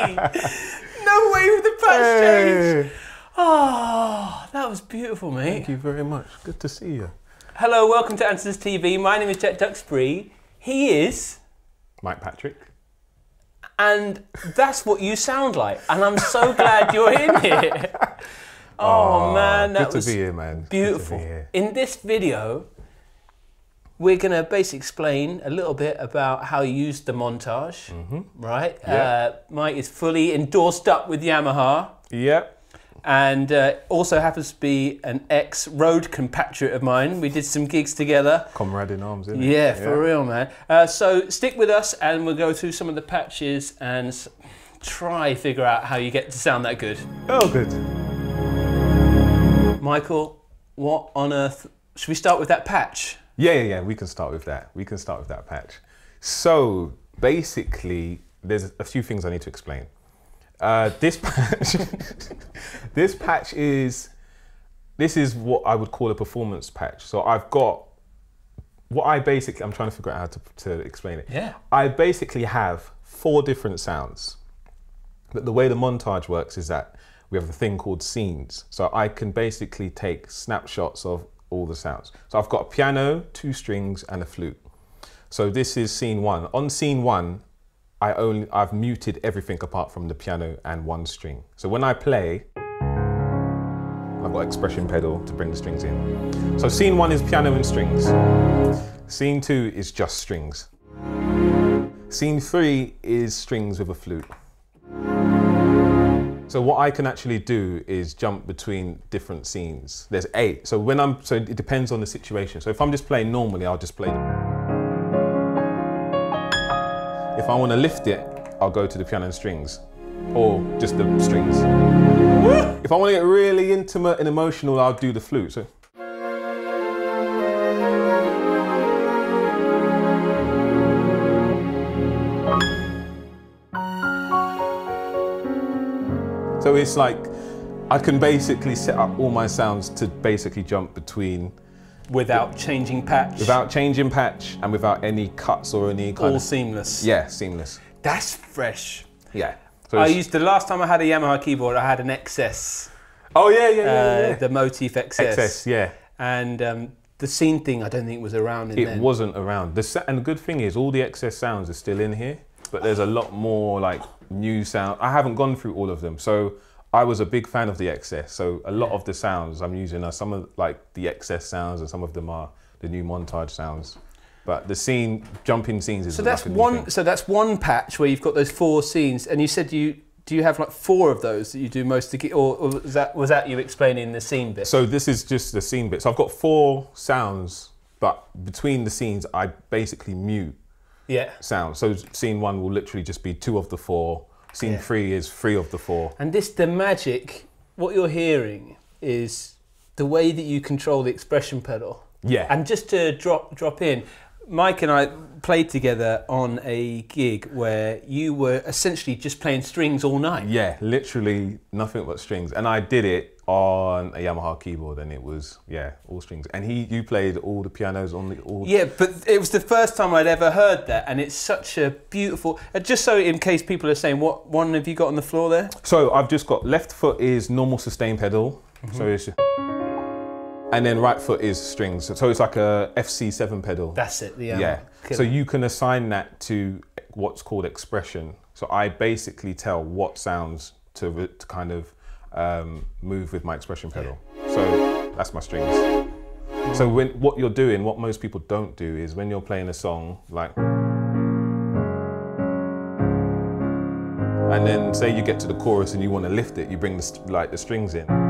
no way with the patch change. Oh, that was beautiful, mate. Thank you very much. Good to see you. Hello, welcome to Andertons TV. My name is Jack Duxbury. He is, Mike Patrick. and that's what you sound like. And I'm so glad you're in here. Oh, man, that good was to be here, man. Good to be beautiful. In this video, we're going to basically explain a little bit about how you use the montage, right? Mm-hmm. Yeah. Uh, Mike is fully endorsed up with Yamaha. Yep. and uh, also happens to be an ex road compatriot of mine. We did some gigs together. Comrade in arms, isn't it? Yeah, for real, man. Uh, so stick with us, and we'll go through some of the patches and try figure out how you get to sound that good. Oh, good. Michael, what on earth? Should we start with that patch? Yeah, yeah, yeah. We can start with that. We can start with that patch. So basically, there's a few things I need to explain. Uh, this patch, this patch is, this is what I would call a performance patch. So I've got what I basically, I'm trying to figure out how to, to explain it. Yeah. I basically have four different sounds. But the way the montage works is that we have a thing called scenes. So I can basically take snapshots of all the sounds. So I've got a piano, two strings, and a flute. So this is scene one. On scene one, I only I've muted everything apart from the piano and one string. So when I play, I've got expression pedal to bring the strings in. So scene one is piano and strings. Scene two is just strings. Scene three is strings with a flute. So what I can actually do is jump between different scenes. There's eight. So when I'm, so it depends on the situation. So if I'm just playing normally, I'll just play. If I want to lift it, I'll go to the piano and strings, or just the strings. If I want to get really intimate and emotional, I'll do the flute. So. It's like I can basically set up all my sounds to basically jump between Without changing patch. without changing patch and without any cuts or any kind all of seamless. yeah seamless. That's fresh. Yeah. So I used the last time I had a Yamaha keyboard, I had an XS, oh yeah yeah yeah, uh, yeah. the Motif XS. excess yeah. and um, the scene thing I don't think was around in It then. wasn't around. The and the good thing is all the XS sounds are still in here, but there's a lot more like new sound. I haven't gone through all of them, so I was a big fan of the XS. So a lot of the sounds I'm using are some of like the XS sounds, and some of them are the new montage sounds. But the scene jumping scenes is So that's one. So that's one patch where you've got those four scenes, and you said you do you have like four of those that you do most of or, or was that was that you explaining the scene bit? So this is just the scene bit. So I've got four sounds, but between the scenes I basically mute yeah. sounds. So scene one will literally just be two of the four. Scene Yeah. three is three of the four. And this the magic. What you're hearing is the way that you control the expression pedal. Yeah. And just to drop drop in, Mike and I played together on a gig where you were essentially just playing strings all night. Yeah, literally nothing but strings, and I did it on a Yamaha keyboard, and it was yeah all strings. And he, you played all the pianos on the all. Yeah, but it was the first time I'd ever heard that, and it's such a beautiful. uh, Just so in case people are saying, what one have you got on the floor there? So I've just got left foot is normal sustain pedal, so it's, and then right foot is strings. So it's like a FC7 pedal. That's it. The yeah. So you can assign that to what's called expression. So I basically tell what sounds to, to kind of um, move with my expression pedal. So that's my strings. So when what you're doing, what most people don't do is when you're playing a song like, and then say you get to the chorus and you want to lift it, you bring the like the strings in.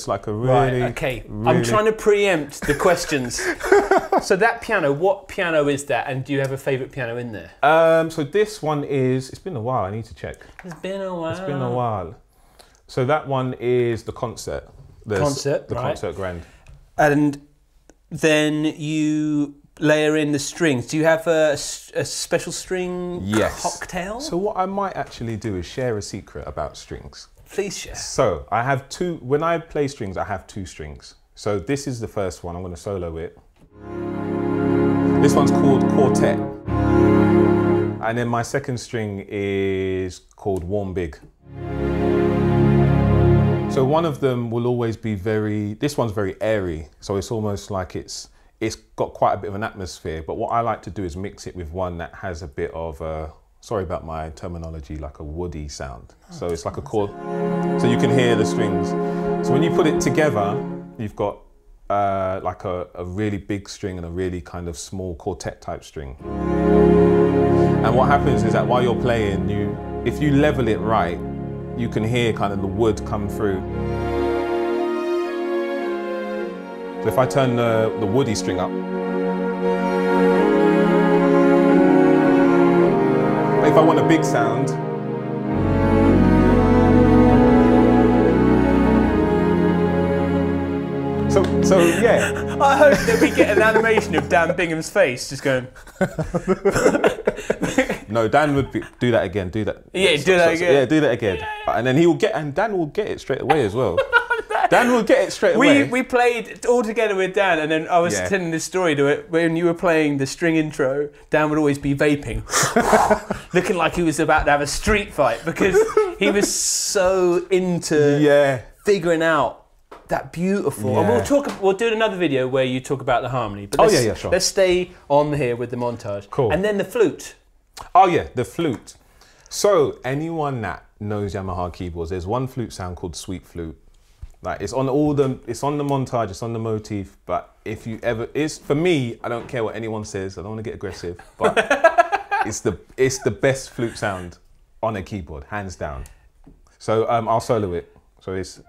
It's like a really Right. Okay. I'm trying to preempt the questions. so that piano, what piano is that, and do you have a favourite piano in there? Um, so this one is. It's been a while. I need to check. It's been a while. It's been a while. So that one is the concert. The s- Concert, The right. concert grand. And then you layer in the strings. Do you have a special string Yes. cocktail? So what I might actually do is share a secret about strings. Please share. So I have two. When I play strings, I have two strings. So this is the first one. I'm going to solo it. This one's called Quartet. And then my second string is called Warm Big. So one of them will always be very, this one's very airy. So it's almost like it's, it's got quite a bit of an atmosphere. But what I like to do is mix it with one that has a bit of a, sorry about my terminology, like a woody sound. So it's like a chord, so you can hear the strings. So when you put it together, you've got uh, like a, a really big string and a really kind of small quartet type string. And what happens is that while you're playing, you, if you level it right, you can hear kind of the wood come through. So if I turn the, the woody string up, if I want a big sound, so so yeah. I hope that we get an animation of Dan Bingham's face just going. No, Dan would be, do that again. Do that. Yeah, do that again. Yeah, do that again. And then he will get, and Dan will get it straight away as well. Dan will get it straight away. We, we played all together with Dan, and then I was Yeah. telling this story to it when you were playing the string intro. Dan would always be vaping, looking like he was about to have a street fight because he was so into yeah. figuring out that beautiful. And we'll talk. We'll do another video where you talk about the harmony. But Oh, let's, yeah, yeah, sure. Let's stay on here with the montage. Cool. And then the flute. Oh yeah, the flute. So anyone that knows Yamaha keyboards, there's one flute sound called sweet flute. Like it's on all the, it's on the montage, it's on the motif. But if you ever, it's for me. I don't care what anyone says. I don't want to get aggressive, but it's the it's the best flute sound on a keyboard, hands down. So um, I'll solo it. So it's.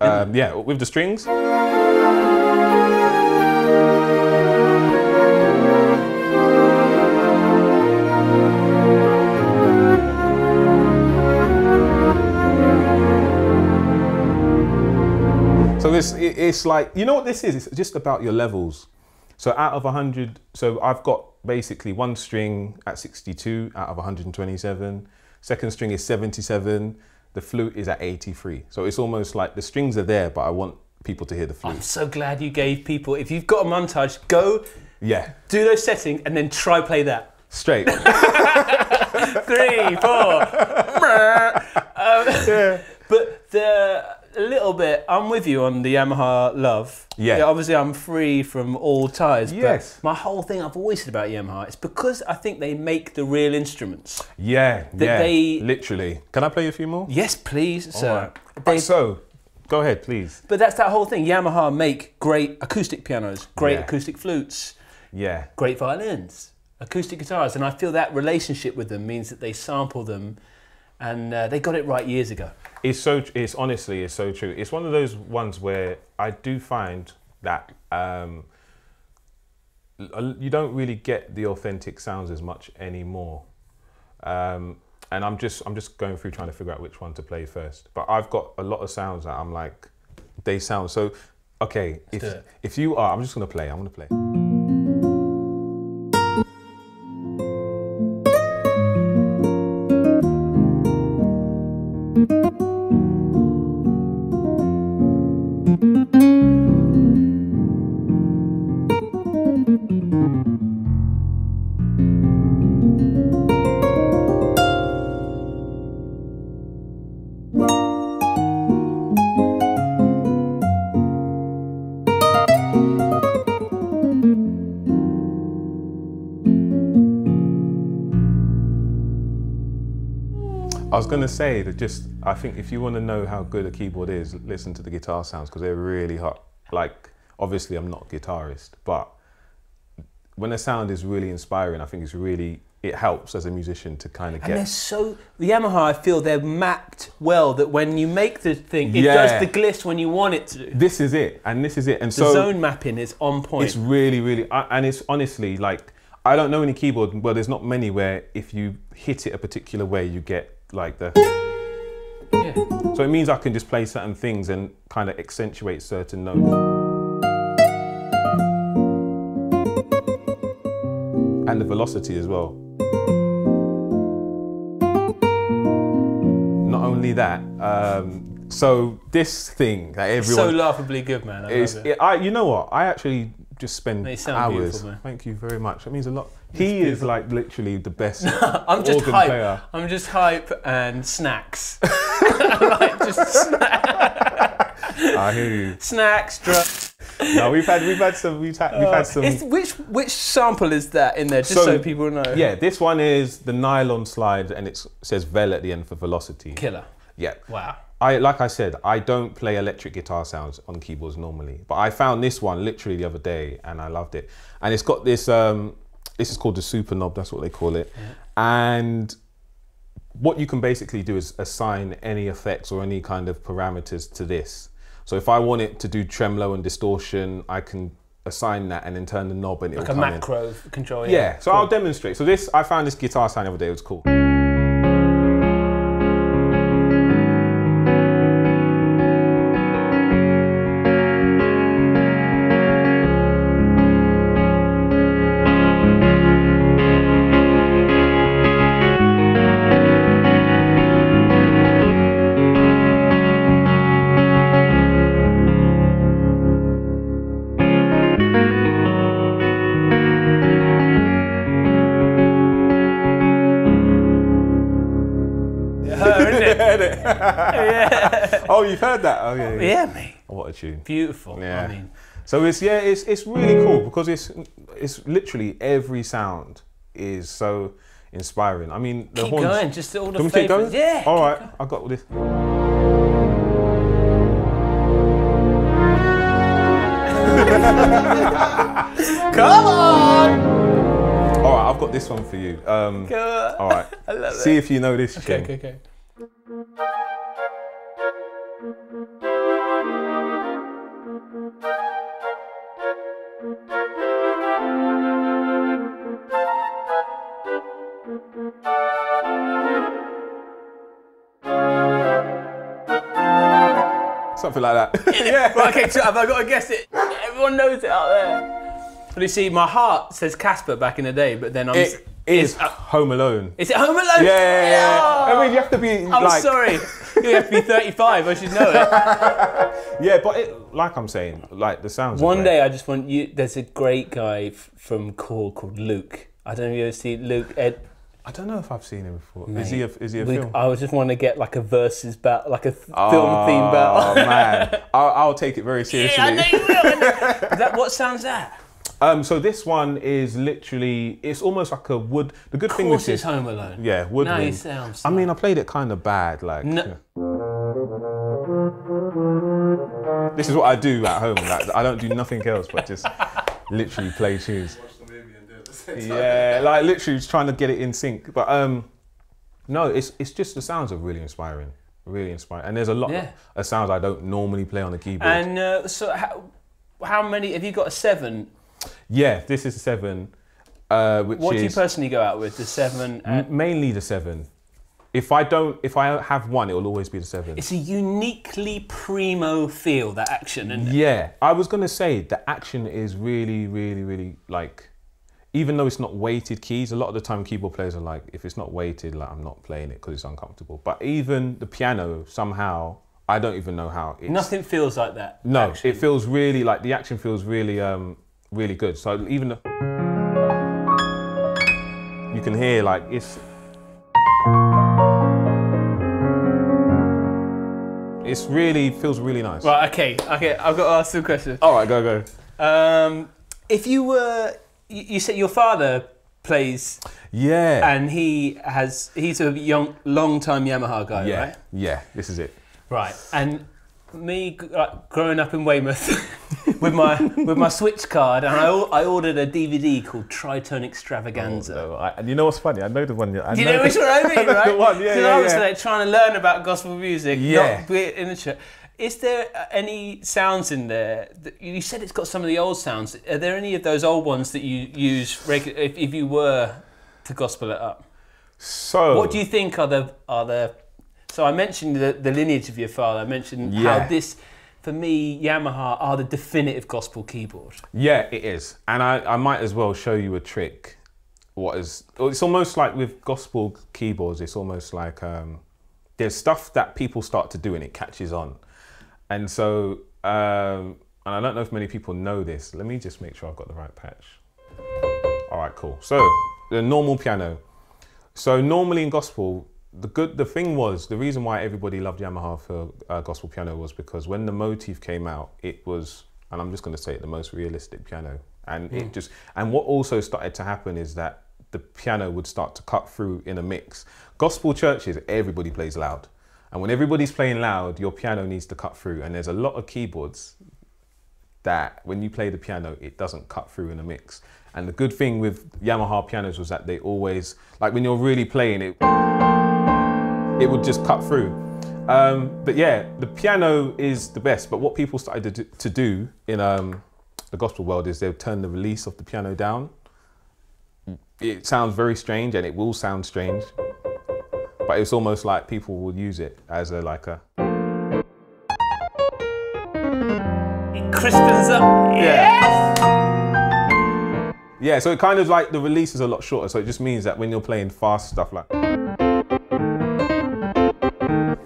Um, yeah, with the strings. So it's it- it's like you know what this is. It's just about your levels. So out of 100, so I've got basically one string at 62 out of 127. Second string is 77. The flute is at 83. So it's almost like the strings are there, but I want people to hear the flute. I'm so glad you gave people. If you've got a montage, go Yeah, do those settings and then try play that. straight. Three, four. um, But the a little bit, I'm with you on the Yamaha love. Yeah. obviously, I'm free from all ties. Yes. But my whole thing I've always said about Yamaha is because I think they make the real instruments. Yeah, yeah. they- literally. Can I play a few more? Yes, please, sir. Alright. They- so, go ahead, please. but that's that whole thing. Yamaha make great acoustic pianos, great Yeah. acoustic flutes, Yeah, great violins, acoustic guitars, and I feel that relationship with them means that they sample them, and uh, they got it right years ago. it's so. It's honestly, it's so true. It's one of those ones where I do find that um, you don't really get the authentic sounds as much anymore. Um, and I'm just, I'm just going through trying to figure out which one to play first. But I've got a lot of sounds that I'm like, they sound so. Okay, if do it. if you are, I'm just gonna play. I'm gonna play. To say that just, I think if you want to know how good a keyboard is, listen to the guitar sounds because they're really hot. Like, obviously, I'm not a guitarist, but when a sound is really inspiring, I think it's really, it helps as a musician to kind of And they're get. so the Yamaha. I feel they're mapped well. That when you make the thing, it Yeah. does the gliss when you want it to. This is it, and this is it. And The so zone mapping is on point. it's really, really, and it's honestly like, I don't know any keyboard, well, there's not many where if you hit it a particular way, you get like the. Yeah. So it means I can just play certain things and kind of accentuate certain notes. and the velocity as well. Not only that, um, so this thing that everyone it's so laughably good, man. I, it. It, I you know what? I actually just spend They sound hours. Thank you very much. That means a lot. He is like literally the best I'm just organ hype. player. I'm just hype and snacks. like just sna- I hear you. snacks, drugs. No, we've had we've had some we've had, we've had uh, some. It's, which which sample is that in there? Just so, So, people know. Yeah, this one is the nylon slide, and it says Vel at the end for velocity. Killer. Yeah. Wow. I like I said, I don't play electric guitar sounds on keyboards normally, but I found this one literally the other day, and I loved it. And it's got this. Um, this is called the super knob. That's what they call it. And what you can basically do is assign any effects or any kind of parameters to this. So if I want it to do tremolo and distortion, I can assign that and then turn the knob and it'll Like a come in. macro control. Yeah, so Cool. I'll demonstrate. So this, I found this guitar sound the other day. It was cool. Isn't it? yeah. Oh, you've heard that? Oh yeah. yeah. Yeah, mate. Oh, what a tune. Beautiful. Yeah. I mean, So it's yeah, it's it's really cool because it's it's literally every sound is so inspiring. I mean, the keep horns. going. Just all the Do you want me to keep going? Yeah. All right, I got this. Come on. All right, I've got this one for you. Um, all right, I love see it. if you know this. Okay, okay, okay. Something like that. yeah. Right, okay, so have I got to guess it? Everyone knows it out there. But you see, my heart says Casper back in the day, but then I'm. It is uh, Home Alone. is it Home Alone? Yeah, yeah, yeah. Oh, I mean, you have to be I'm like, sorry. You have to be 35. I should know it. yeah, but it, like I'm saying, like the sounds. One day, I just want you. There's a great guy f- from Core called Luke. I don't know if you ever see Luke. Ed, I don't know if I've seen him before. Mate, is he a, is he a we, film? I would just want to get like a versus battle, like a th- film Oh, theme battle. Oh man, I'll, I'll take it very seriously. Yeah, I know you will. I know. Is that what sounds that? Um, so this one is literally, it's almost like a wood. The good Of thing with course, it's this, Home Alone. yeah, Now woodwind. you sound. I mean, I played it kind of bad. Like, No. yeah. this is what I do at home. Like, I don't do nothing else but just literally play tunes. Yeah, like literally just trying to get it in sync. But um, no, it's it's just the sounds are really inspiring, really inspiring. And there's a lot Yeah. of sounds I don't normally play on the keyboard. And uh, so, how, how many have you got? A seven. Yeah, this is seven, uh, which What do you is personally go out with? The seven. And mainly the seven. If I don't, if I have one, it will always be the seven. it's a uniquely primo feel that action, and Yeah, I was gonna say the action is really, really, really like. Even though it's not weighted keys, a lot of the time keyboard players are like, if it's not weighted, like I'm not playing it because it's uncomfortable. But even the piano, somehow, I don't even know how. It's, nothing feels like that. No, action. it feels really like the action feels really, um, really good. So even the, you can hear like it's. It's really feels really nice. Right. Okay. Okay. I've got to ask some questions. All right, go go. Um, if you were, you, you said your father plays, Yeah. and he has, he's a young, long-time Yamaha guy, yeah. right? Yeah. This is it. Right. And me, like, growing up in Weymouth with my with my Switch card, and I, I ordered a DVD called Tritone Extravaganza. Oh, no, I, and you know what's funny? I know the one. I Do you know which one I mean, I right? the one, yeah, yeah, I was yeah. like trying to learn about gospel music, Yeah. not be in the church. Is there any sounds in there? That, you said it's got some of the old sounds. Are there any of those old ones that you use regu- if, if you were to gospel it up? So What do you think are the are the? So I mentioned the, the lineage of your father. I mentioned Yeah. how this, for me, Yamaha are the definitive gospel keyboard. Yeah, it is, and I, I might as well show you a trick. What is? It's almost like with gospel keyboards. It's almost like um, there's stuff that people start to do and it catches on, and so um, and I don't know if many people know this. Let me just make sure I've got the right patch. All right, cool. So the normal piano. So normally in gospel, the good the thing was the reason why everybody loved Yamaha for uh, gospel piano was because when the motif came out, it was and I'm just going to say it the most realistic piano, and it just and what also started to happen is that the piano would start to cut through in a mix. Gospel churches, everybody plays loud. And when everybody's playing loud, your piano needs to cut through. And there's a lot of keyboards that when you play the piano, it doesn't cut through in a mix. And the good thing with Yamaha pianos was that they always, like when you're really playing it, it would just cut through. Um, but yeah, the piano is the best. But what people started to do, to do in um, the gospel world is they'll turn the release of the piano down. It sounds very strange, and it will sound strange. But it's almost like people will use it as a like a It crispens up. Yeah. yeah. So it kind of like the release is a lot shorter. So it just means that when you're playing fast stuff like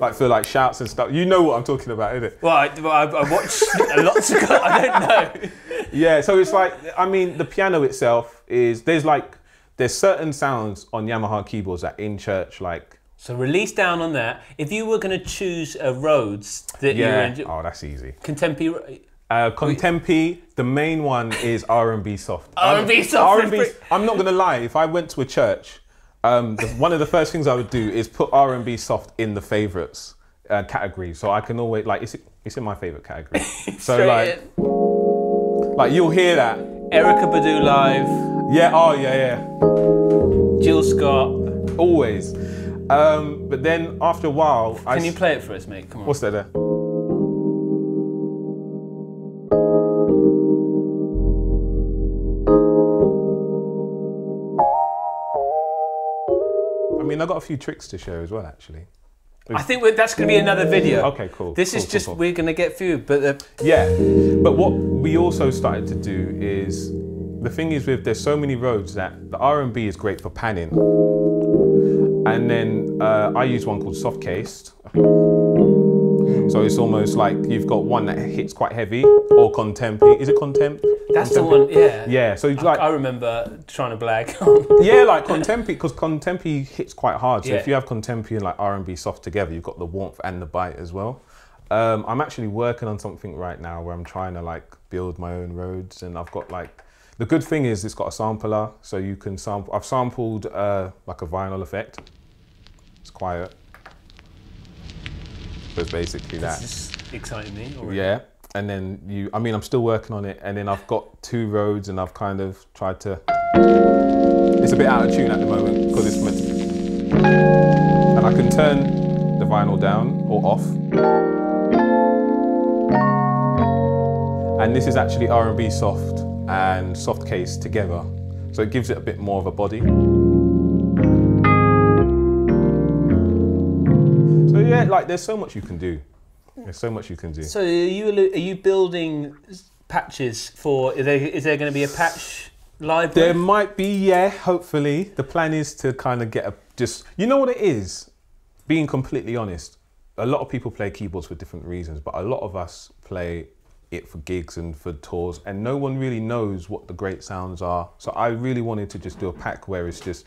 like for like shouts and stuff, you know what I'm talking about, isn't it? Well, I, I, I watched a lot go. I don't know. Yeah, so it's like I mean the piano itself is there's like there's certain sounds on Yamaha keyboards that in church like So release down on that. If you were going to choose a Rhodes that yeah you're oh that's easy. contemporary, Uh, Contempi, the main one is R&B soft. R&B Um, soft. R&B, I'm not gonna lie. If I went to a church, um, the, one of the first things I would do is put R&B soft in the favorites uh, category, so I can always like it's it's in my favorite category. so like in. like you'll hear that. Erykah Badu live, Yeah. Oh yeah yeah. Jill Scott. Always. Um, but then after a while, I Can you s- play it for us, mate? Come on. what's that there? I mean, I got a few tricks to show as well, actually. I think that's going to be another video. Okay, cool. This Cool, is cool, just cool. we're going to get through, but the, Yeah, but what we also started to do is the thing is with there's so many Rhodes that the R and B is great for panning, and then uh, I use one called soft cased. So it's almost like you've got one that hits quite heavy or contempt. Is it contempt? That's the one. Yeah. Yeah. So it's like I remember trying to blag. yeah, like contemporary because contemporary hits quite hard. So Yeah. if you have contemporary and like R and B soft together, you've got the warmth and the bite as well. Um, I'm actually working on something right now where I'm trying to like build my own Rhodes, and I've got like the good thing is it's got a sampler, so you can sample. I've sampled uh, like a vinyl effect. It's quiet. So it's basically that. this is exciting me. already. Yeah. And then you, I mean, I'm still working on it. And then I've got two Rhodes and I've kind of tried to. It's a bit out of tune at the moment because it's meant. And I can turn the vinyl down or off. And this is actually R&B soft and soft case together. So it gives it a bit more of a body. So yeah, like there's so much you can do. There's so much you can do. So are you are you building patches for? Is there, is there going to be a patch library? There might be, yeah, hopefully. The plan is to kind of get a just, you know what it is? Being completely honest, a lot of people play keyboards for different reasons, but a lot of us play it for gigs and for tours, and no one really knows what the great sounds are. So I really wanted to just do a pack where it's just,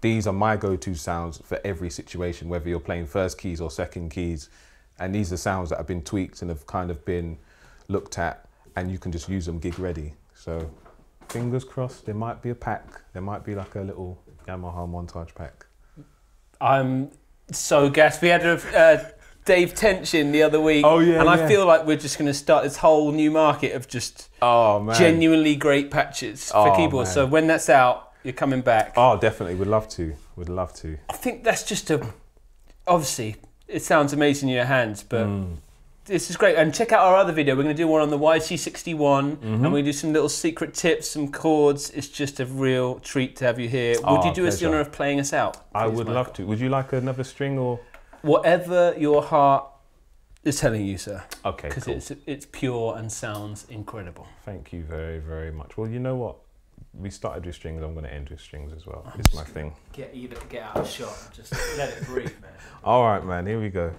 these are my go to sounds for every situation, whether you're playing first keys or second keys. And these are sounds that have been tweaked and have kind of been looked at, and you can just use them gig ready. So fingers crossed there might be a pack there might be like a little yamaha montage pack I'm so gassed. We had a uh, Dave Tension the other week. Oh, yeah, and I yeah. feel like we're just going to start this whole new market of just oh man genuinely great patches for Oh, keyboards. man. So when that's out, you're coming back. oh definitely would love to would love to I think that's just a. Obviously, it sounds amazing in your hands, but Mm. this is great. And check out our other video. We're going to do one on the YC61, Mm-hmm. and we do some little secret tips, some chords. It's just a real treat to have you here. Would Oh, you do us the honour of playing us out? i would Michael? love to would you like another string or Whatever your heart is telling you, sir, okay because cool. it's it's pure and sounds incredible. thank you very very much well you know what we started with strings. I'm going to end with strings as well. It's my thing. Get either get out of shot. Just let it breathe, man. All right, man. Here we go.